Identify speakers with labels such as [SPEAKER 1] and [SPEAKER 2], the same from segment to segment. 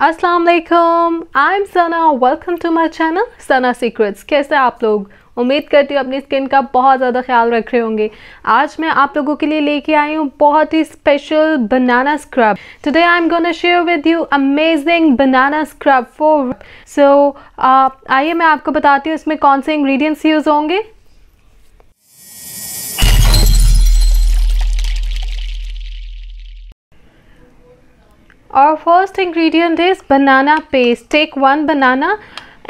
[SPEAKER 1] अस्सलाम वालेकुम I am Sana welcome to my channel Sana secrets कैसे आप लोग? उम्मीद करती हूँ अपनी स्किन का बहुत ज़्यादा ख्याल रख रहे होंगे। आज मैं आप लोगों के लिए लेके आई हूँ बहुत ही special banana scrub today I am gonna share with you amazing banana scrub for so आइए मैं आपको बताती हूँ इसमें कौन से इंग्रेडिएंट्स यूज़ होंगे। Our first ingredient is banana paste. Take one banana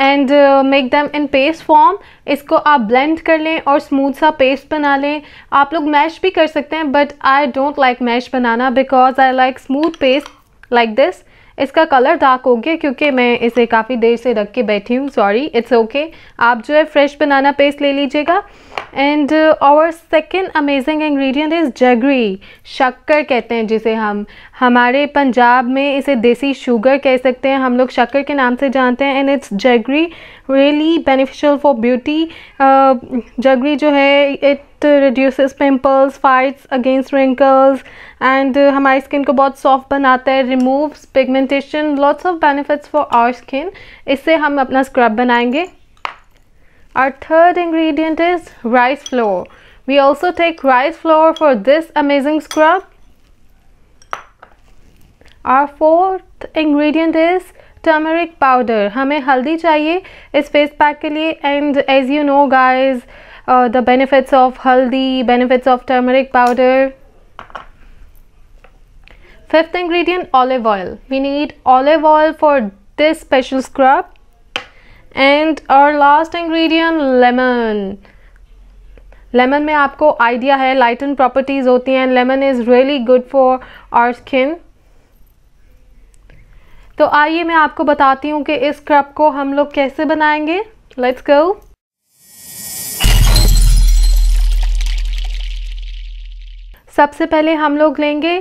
[SPEAKER 1] and make them in paste form इसको आप ब्लेंड कर लें और स्मूथ सा पेस्ट बना लें। आप लोग मैश भी कर सकते हैं but I don't like mash banana because I like smooth paste like this इसका कलर डार्क हो गया क्योंकि मैं इसे काफ़ी देर से रख के बैठी हूँ सॉरी इट्स ओके आप जो है फ्रेश बनाना पेस्ट ले लीजिएगा। एंड और second amazing ingredient is jaggery शक्कर कहते हैं जिसे हम। हमारे पंजाब में इसे देसी शुगर कह सकते हैं, हम लोग शक्कर के नाम से जानते हैं। And it's jaggery really beneficial for beauty jaggery जो है it it reduce pimples fights against wrinkles and हमारी स्किन को बहुत सॉफ्ट बनाता है remove pigmentation lots of benefits for our skin इससे हम अपना स्क्रब बनाएँगे. और third ingredient is rice flour we also take rice flour for this amazing scrub और fourth ingredient is turmeric powder हमें हल्दी चाहिए इस फेस पैक के लिए and as you know guys uh, the benefits of haldi, benefits of turmeric powder. Fifth ingredient olive oil. We need olive oil for this special scrub. And और last ingredient lemon lemon में आपको idea है lighten properties होती हैं lemon is really good for our skin तो आइए मैं आपको बताती हूँ कि इस स्क्रब को हम लोग कैसे बनाएँगे लेट्स गो सबसे पहले हम लोग लेंगे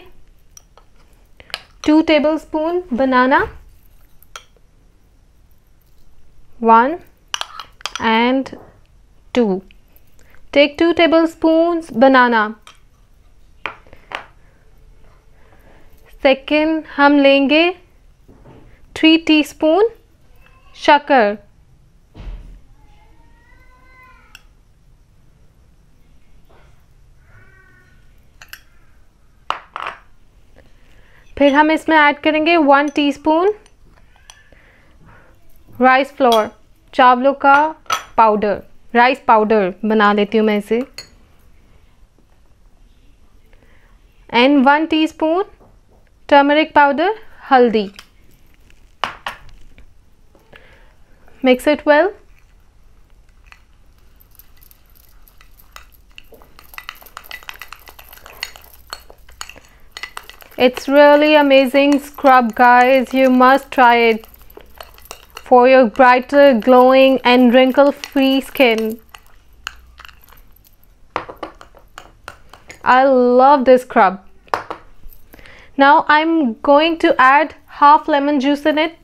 [SPEAKER 1] two tablespoon banana one and two. Take two tablespoons banana. Second हम लेंगे थ्री टीस्पून शक्कर. फिर हम इसमें ऐड करेंगे वन टीस्पून राइस फ्लोर चावलों का पाउडर राइस पाउडर बना लेती हूँ मैं इसे। And one teaspoon turmeric powder हल्दी। Mix it well It's really amazing scrub guys. You must try it. for your brighter glowing and wrinkle free skin I love this scrub now I'm going to add half lemon juice in it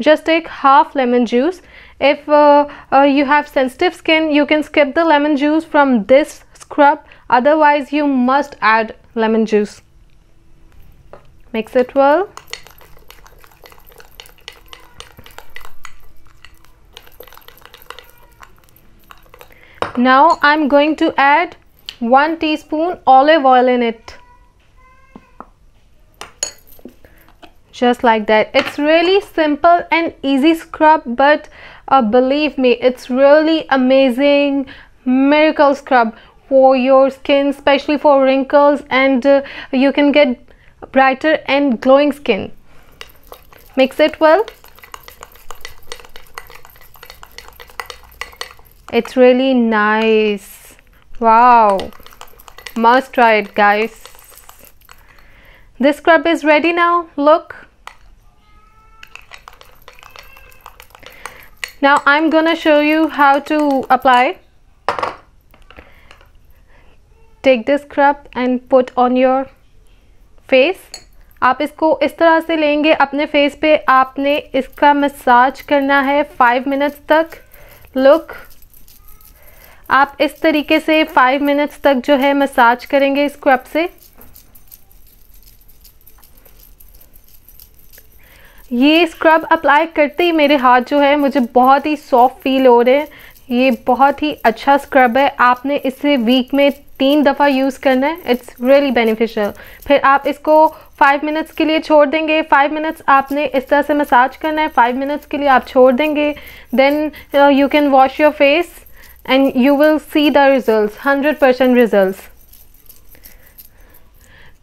[SPEAKER 1] just take half lemon juice if uh, uh, you have sensitive skin you can skip the lemon juice from this scrub. Otherwise you must add lemon juice. Mix it well. Now I'm going to add 1 teaspoon olive oil in it. Just like that. It's really simple and easy scrub but uh, believe me it's really amazing miracle scrub for your skin especially for wrinkles and uh, you can get brighter and glowing skin. Mix it well. It's really nice. Wow. Must try it guys. This scrub is ready now. Look. Now I'm gonna show you how to apply take this scrub and put on your face. आप इसको इस तरह से लेंगे। अपने face पे आपने इसका मसाज करना है फाइव मिनट्स तक। लुक आप इस तरीके से फाइव मिनट्स तक जो है मसाज करेंगे स्क्रब से। ये स्क्रब अप्लाई करते ही मेरे हाथ जो है मुझे बहुत ही सॉफ्ट फील हो रहे हैं। ये बहुत ही अच्छा स्क्रब है। आपने इसे वीक में तीन दफ़ा यूज़ करना है। इट्स रियली बेनिफिशियल फिर आप इसको फाइव मिनट्स के लिए छोड़ देंगे। फाइव मिनट्स आपने इस तरह से मसाज करना है। फाइव मिनट्स के लिए आप छोड़ देंगे। Then you can wash your face and you will see the result hundred percent result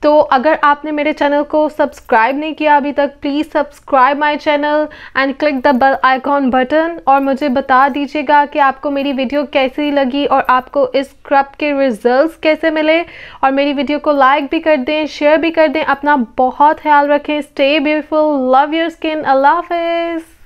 [SPEAKER 1] तो अगर आपने मेरे चैनल को सब्सक्राइब नहीं किया अभी तक please subscribe my channel and click the bell icon button और मुझे बता दीजिएगा कि आपको मेरी वीडियो कैसी लगी और आपको इस स्क्रब के रिजल्ट्स कैसे मिले। और मेरी वीडियो को लाइक भी कर दें शेयर भी कर दें। अपना बहुत ख्याल रखें। Stay beautiful love your skin अल्लाह हाफिज़।